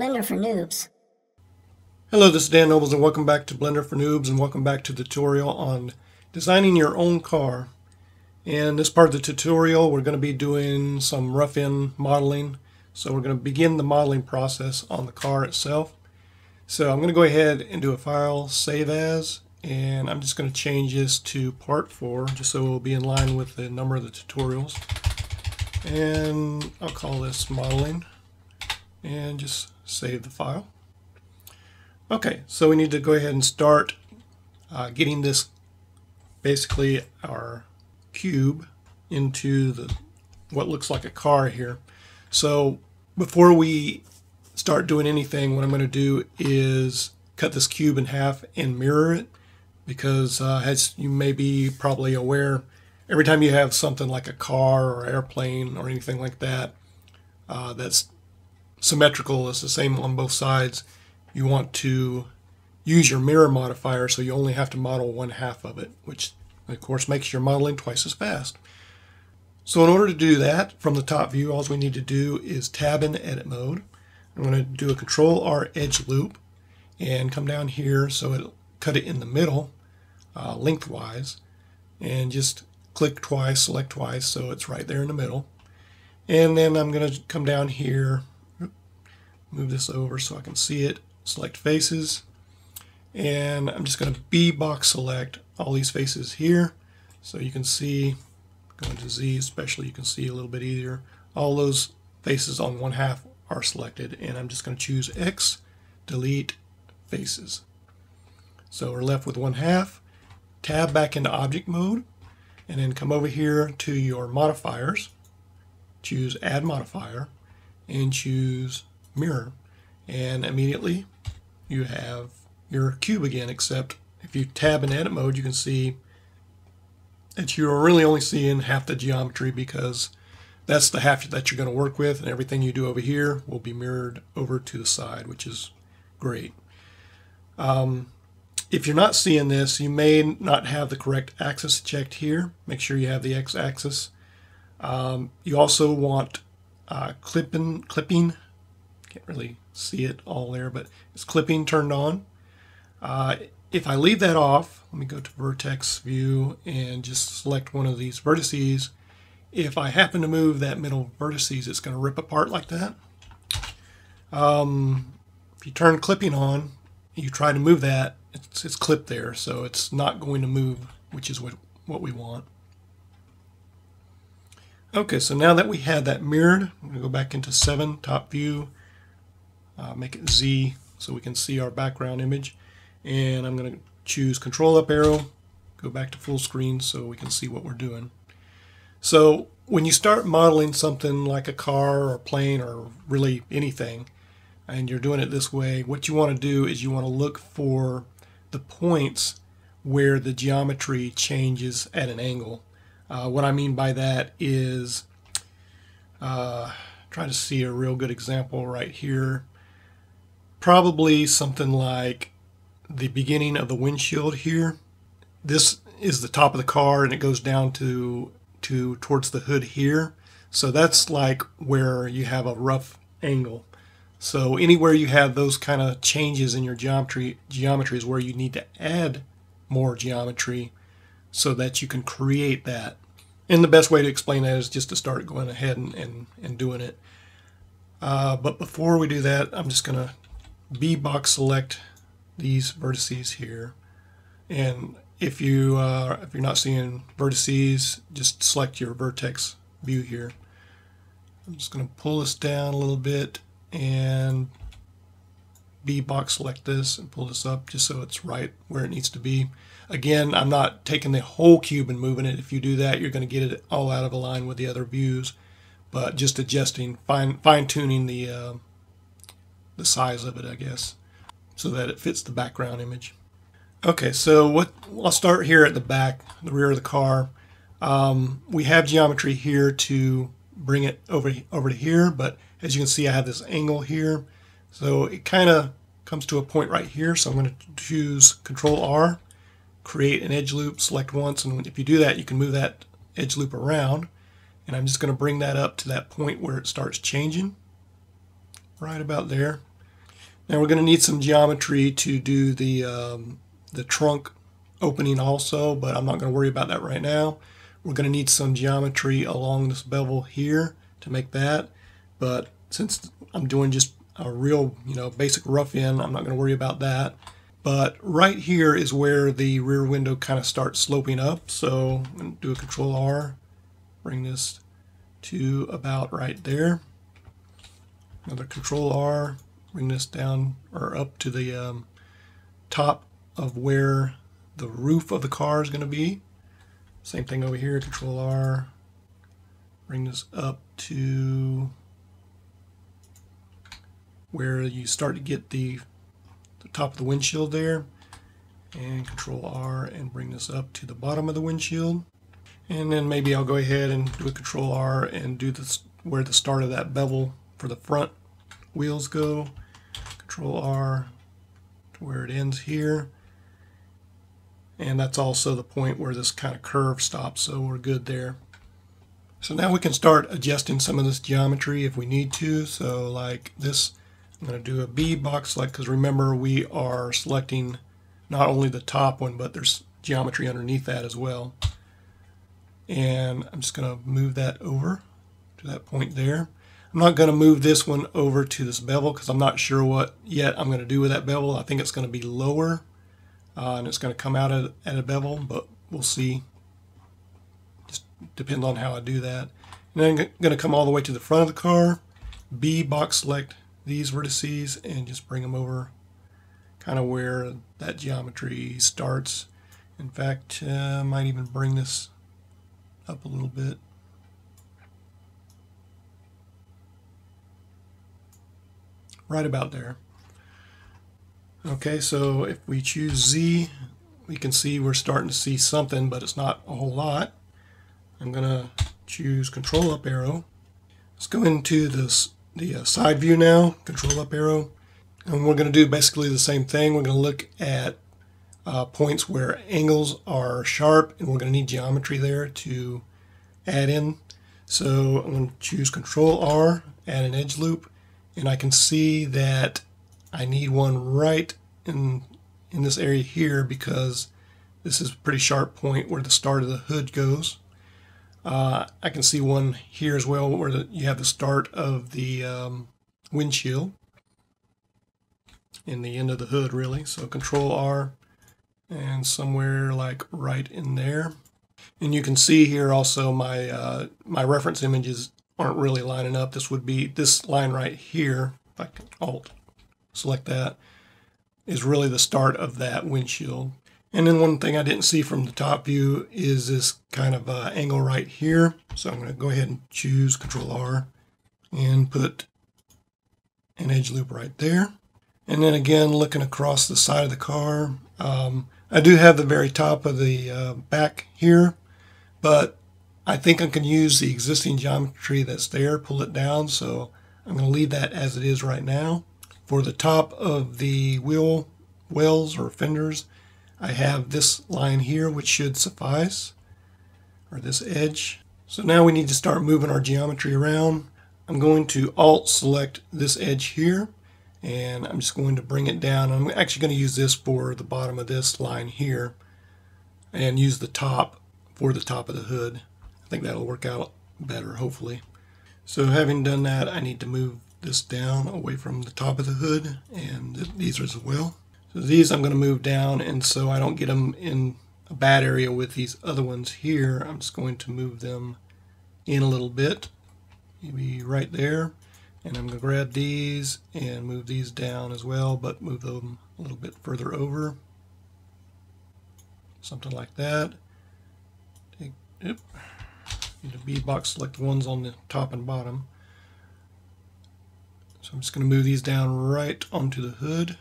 Blender for Noobs. Hello, this is Dan Nobles and welcome back to Blender for Noobs and welcome back to the tutorial on designing your own car. In this part of the tutorial we're going to be doing some rough-in modeling. So we're going to begin the modeling process on the car itself. So I'm going to go ahead and do a file, save as, and I'm just going to change this to part 4 just so it will be in line with the number of the tutorials. And I'll call this modeling and just save the file. Okay, so we need to go ahead and start uh, getting this, basically our cube into the what looks like a car here. So before we start doing anything, what I'm going to do is cut this cube in half and mirror it because uh, as you may be probably aware, every time you have something like a car or airplane or anything like that uh, that's symmetrical, it's the same on both sides, you want to use your mirror modifier so you only have to model one half of it, which of course makes your modeling twice as fast. So in order to do that from the top view, all we need to do is tab in the edit mode. I'm going to do a control R edge loop and come down here so it'll cut it in the middle uh, lengthwise and just click twice, select twice so it's right there in the middle. And then I'm going to come down here, move this over so I can see it, select faces, and I'm just going to B box select all these faces here so you can see, going to Z especially, you can see a little bit easier. All those faces on one half are selected and I'm just going to choose X, delete faces. So we're left with one half. Tab back into object mode and then come over here to your modifiers. Choose add modifier and choose mirror and immediately you have your cube again except if you tab in edit mode you can see that you're really only seeing half the geometry because that's the half that you're going to work with and everything you do over here will be mirrored over to the side which is great. Um, if you're not seeing this, you may not have the correct axis checked here. Make sure you have the x-axis. Um, you also want uh, clipping, clipping, can't really see it all there, but it's clipping turned on. Uh, if I leave that off, let me go to vertex view and just select one of these vertices. If I happen to move that middle vertices, it's going to rip apart like that. Um, if you turn clipping on, you try to move that, it's, it's clipped there, so it's not going to move, which is what, what we want. Okay, so now that we have that mirrored, I'm going to go back into 7, top view, uh, make it Z so we can see our background image. And I'm going to choose Control Up Arrow, go back to full screen so we can see what we're doing. So when you start modeling something like a car or plane or really anything, and you're doing it this way, what you want to do is you want to look for the points where the geometry changes at an angle. Uh, what I mean by that is, uh, try to see a real good example right here. Probably something like the beginning of the windshield here. This is the top of the car and it goes down to, to towards the hood here. So that's like where you have a rough angle. So anywhere you have those kind of changes in your geometry, geometry is where you need to add more geometry so that you can create that. And the best way to explain that is just to start going ahead and, and, and doing it. Uh, but before we do that, I'm just going to B box select these vertices here. And if you uh, if you're not seeing vertices, just select your vertex view here. I'm just going to pull this down a little bit and B box select this and pull this up just so it's right where it needs to be. Again, I'm not taking the whole cube and moving it. If you do that, you're going to get it all out of line with the other views. But just adjusting, fine, fine tuning the, uh, the size of it, I guess, so that it fits the background image. Okay, so what I'll start here at the back, the rear of the car. Um, we have geometry here to bring it over, over to here, but as you can see, I have this angle here. So it kind of comes to a point right here. So I'm going to choose Control R, create an edge loop, select once. And if you do that, you can move that edge loop around. And I'm just going to bring that up to that point where it starts changing. Right about there. Now we're going to need some geometry to do the, um, the trunk opening also, but I'm not going to worry about that right now. We're going to need some geometry along this bevel here to make that, but since I'm doing just a real, you know, basic rough in, I'm not going to worry about that. But right here is where the rear window kind of starts sloping up. So I'm going to do a control R, bring this to about right there. Another control R, bring this down or up to the um, top of where the roof of the car is going to be. Same thing over here, control R, bring this up to where you start to get the, the top of the windshield there. And control R and bring this up to the bottom of the windshield. And then maybe I'll go ahead and do a control R and do this where the start of that bevel for the front wheels go control R to where it ends here and that's also the point where this kind of curve stops so we're good there so now we can start adjusting some of this geometry if we need to so like this I'm going to do a B box select because remember we are selecting not only the top one but there's geometry underneath that as well. And I'm just going to move that over to that point there. I'm not going to move this one over to this bevel because I'm not sure what yet I'm going to do with that bevel. I think it's going to be lower uh, and it's going to come out at, at a bevel, but we'll see. Just depends on how I do that. And then I'm going to come all the way to the front of the car, B box select these vertices and just bring them over kind of where that geometry starts. In fact, uh, I might even bring this up a little bit. Right about there. Okay, so if we choose Z, we can see we're starting to see something, but it's not a whole lot. I'm going to choose Control Up Arrow. Let's go into this the uh, side view now, control up arrow. And we're going to do basically the same thing. We're going to look at uh, points where angles are sharp and we're going to need geometry there to add in. So I'm going to choose control R, add an edge loop, and I can see that I need one right in, in this area here because this is a pretty sharp point where the start of the hood goes. Uh, I can see one here as well where the, you have the start of the um, windshield in the end of the hood really. So control R and somewhere like right in there. And you can see here also my uh, my reference images aren't really lining up. This would be this line right here. If I can alt select that is really the start of that windshield. And then one thing I didn't see from the top view is this kind of uh, angle right here. So I'm going to go ahead and choose Control R and put an edge loop right there. And then again, looking across the side of the car, um, I do have the very top of the uh, back here, but I think I can use the existing geometry that's there, pull it down. So I'm going to leave that as it is right now. For the top of the wheel wells or fenders, I have this line here which should suffice, or this edge. So now we need to start moving our geometry around. I'm going to alt select this edge here and I'm just going to bring it down. I'm actually going to use this for the bottom of this line here and use the top for the top of the hood. I think that'll work out better hopefully. So having done that I need to move this down away from the top of the hood and these as well. So these I'm going to move down and so I don't get them in a bad area with these other ones here. I'm just going to move them in a little bit, maybe right there. And I'm going to grab these and move these down as well, but move them a little bit further over. Something like that. Take, yep. Need a B box, select the ones on the top and bottom. So I'm just going to move these down right onto the hood.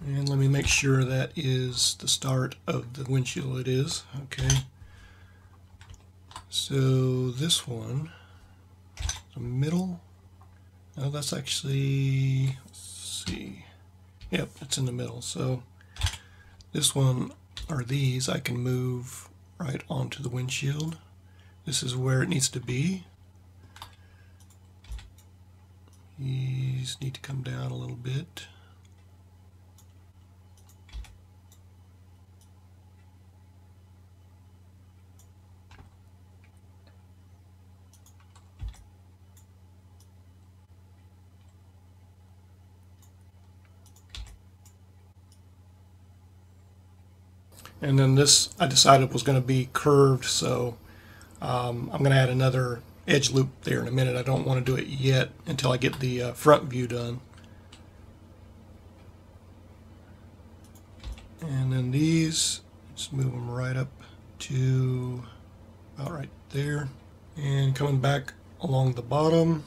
And let me make sure that is the start of the windshield. It is. Okay. So this one, the middle. No, that's actually, let's see. Yep, it's in the middle. So this one, or these, I can move right onto the windshield. This is where it needs to be. These need to come down a little bit. And then this I decided was going to be curved, so um, I'm going to add another edge loop there in a minute. I don't want to do it yet until I get the uh, front view done. And then these, let's move them right up to about right there. And coming back along the bottom,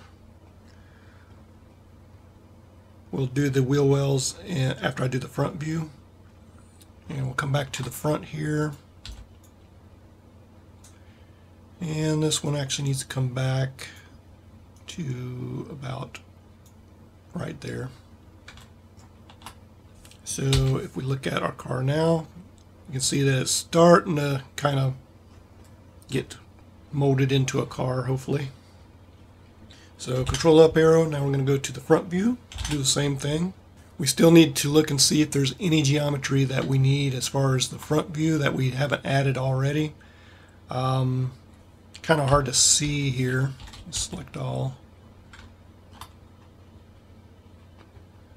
we'll do the wheel wells after I do the front view. And we'll come back to the front here. And this one actually needs to come back to about right there. So if we look at our car now, you can see that it's starting to kind of get molded into a car, hopefully. So control up arrow, now we're going to go to the front view, do the same thing. We still need to look and see if there's any geometry that we need as far as the front view that we haven't added already. Um, kind of hard to see here. Select all.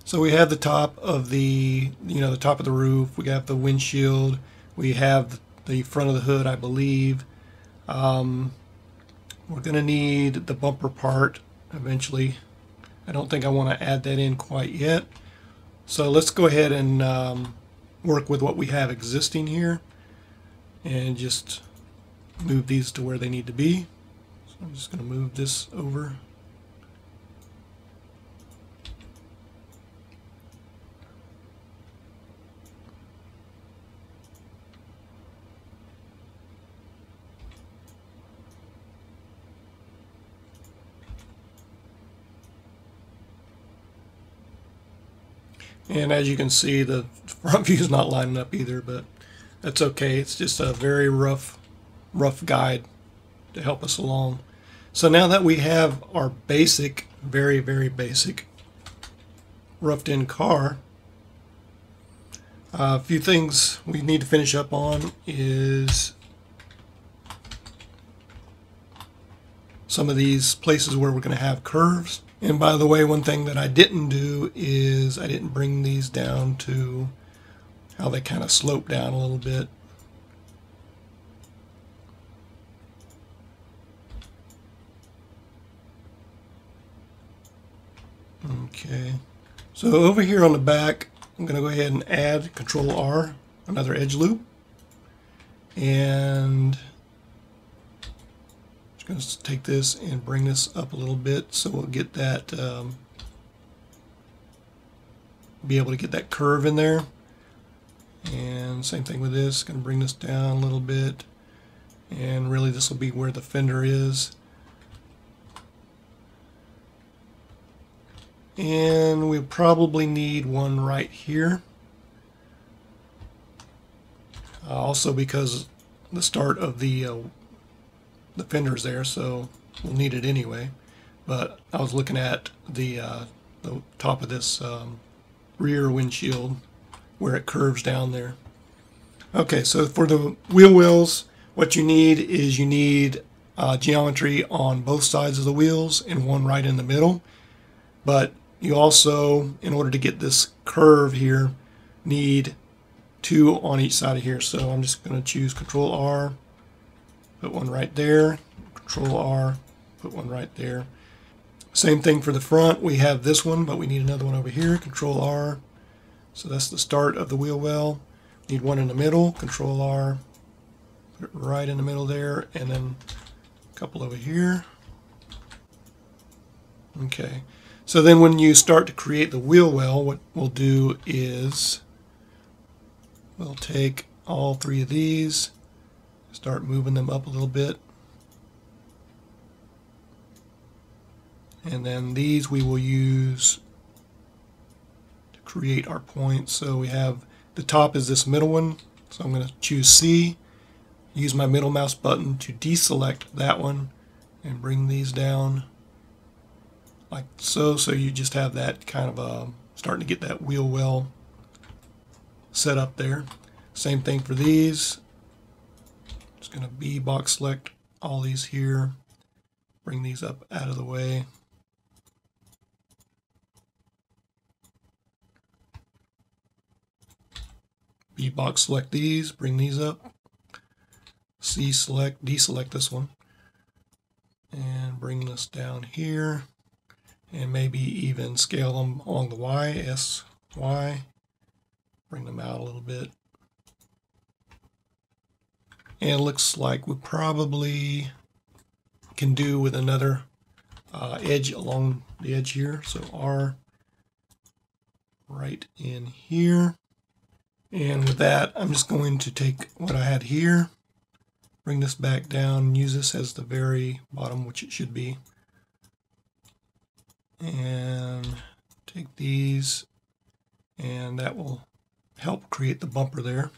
So we have the top of the, you know, the top of the roof. We have the windshield. We have the front of the hood, I believe. Um, we're going to need the bumper part eventually. I don't think I want to add that in quite yet. So let's go ahead and um, work with what we have existing here and just move these to where they need to be. So I'm just going to move this over. And as you can see, the front view is not lining up either, but that's okay. It's just a very rough, rough guide to help us along. So now that we have our basic, very, very basic roughed in car, uh, a few things we need to finish up on is some of these places where we're going to have curves. And by the way, one thing that I didn't do is I didn't bring these down to how they kind of slope down a little bit. Okay, so over here on the back, I'm going to go ahead and add Control R, another edge loop. And going to take this and bring this up a little bit so we'll get that, um, be able to get that curve in there. And same thing with this, going to bring this down a little bit. And really this will be where the fender is. And we'll probably need one right here. Uh, also because the start of the uh, the fender's there, so we'll need it anyway. But I was looking at the, uh, the top of this um, rear windshield where it curves down there. Okay, so for the wheel wells, what you need is you need uh, geometry on both sides of the wheels and one right in the middle. But you also, in order to get this curve here, need two on each side of here. So I'm just going to choose Control R put one right there, Control R, put one right there. Same thing for the front. We have this one, but we need another one over here, Control R. So that's the start of the wheel well. Need one in the middle, Control R, put it right in the middle there, and then a couple over here. Okay, so then when you start to create the wheel well, what we'll do is we'll take all three of these, Start moving them up a little bit. And then these we will use to create our points. So we have the top is this middle one. So I'm going to choose C, use my middle mouse button to deselect that one and bring these down like so. So you just have that kind of a, starting to get that wheel well set up there. Same thing for these. Going to B box select all these here. Bring these up out of the way. B box select these, bring these up. C select, deselect this one. And bring this down here. And maybe even scale them along the Y, S, Y. Bring them out a little bit. And it looks like we probably can do with another uh, edge along the edge here. So R right in here. And with that, I'm just going to take what I had here, bring this back down, use this as the very bottom, which it should be. And take these, and that will help create the bumper there.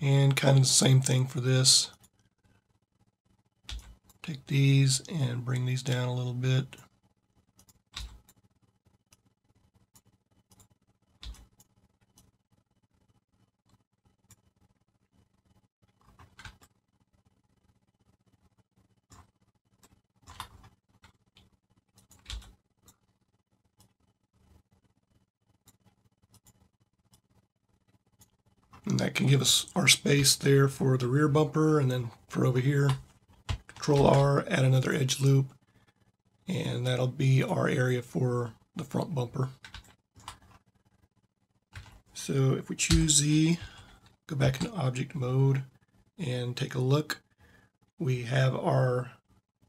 And kind of the same thing for this. Take these and bring these down a little bit. That can give us our space there for the rear bumper and then for over here. Control R, add another edge loop, and that'll be our area for the front bumper. So if we choose Z, go back into object mode and take a look, we have our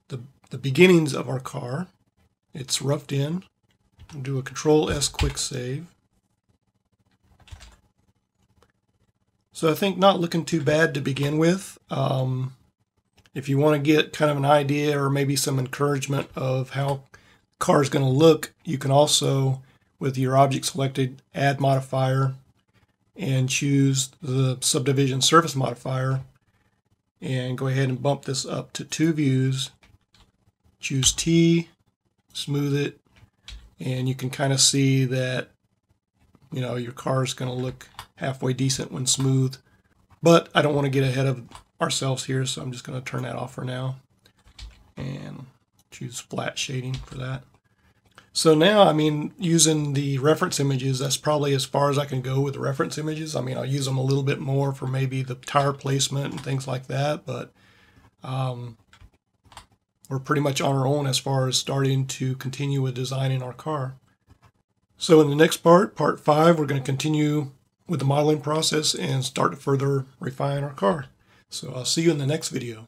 the, the beginnings of our car. It's roughed in. We'll do a control S quick save. So I think not looking too bad to begin with. Um, if you want to get kind of an idea or maybe some encouragement of how car is going to look, you can also, with your object selected, add modifier and choose the subdivision surface modifier and go ahead and bump this up to two views. Choose T, smooth it, and you can kind of see that you know your car is going to look halfway decent when smooth. But I don't want to get ahead of ourselves here, so I'm just going to turn that off for now. And choose flat shading for that. So now, I mean, using the reference images, that's probably as far as I can go with the reference images. I mean, I'll use them a little bit more for maybe the tire placement and things like that, but um, we're pretty much on our own as far as starting to continue with designing our car. So in the next part, part five, we're going to continue with the modeling process and start to further refine our car. So I'll see you in the next video.